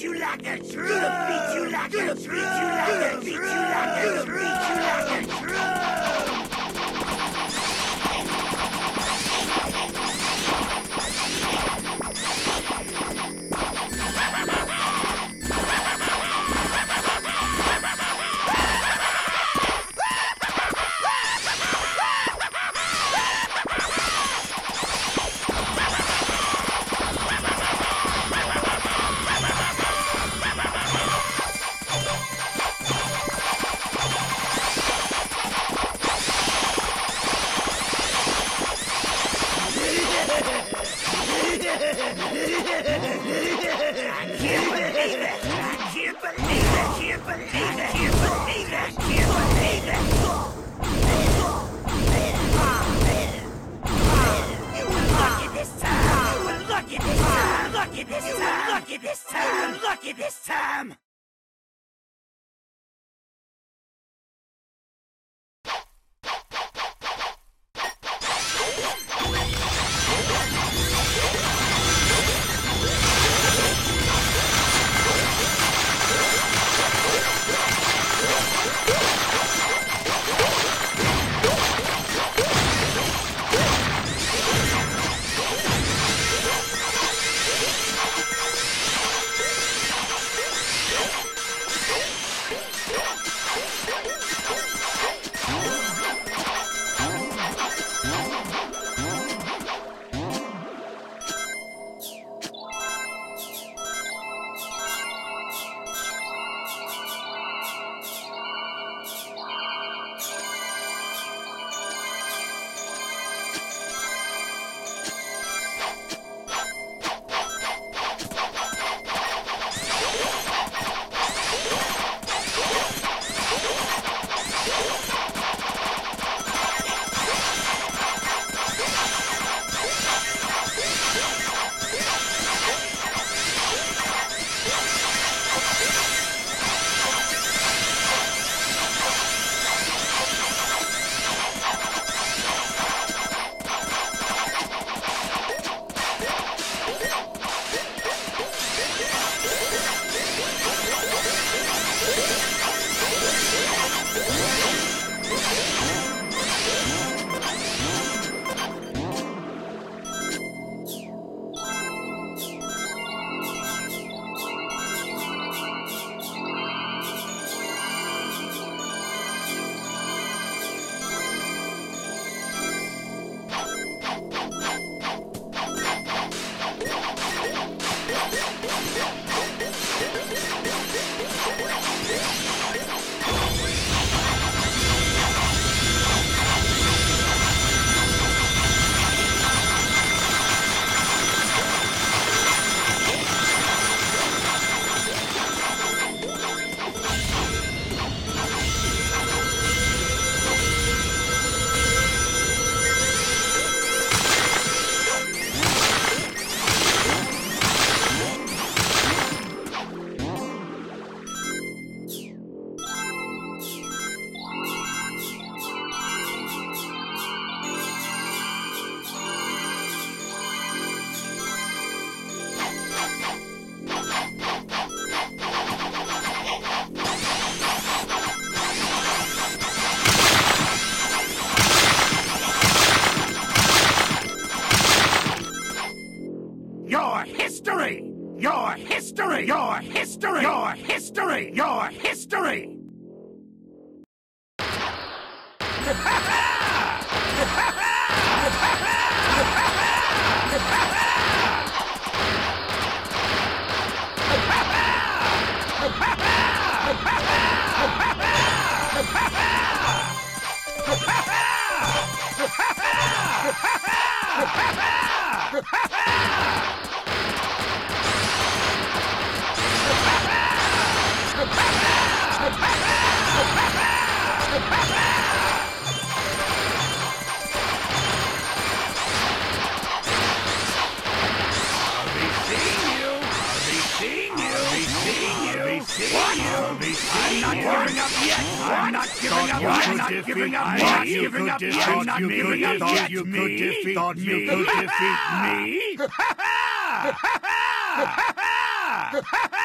beat you like a drum. Beat you like a drum. Beat you like a beat you like a drum. Ha ha! Giving up. I'm not giving up yet. Not giving up yet. you could defeat- thought you Me? could defeat me?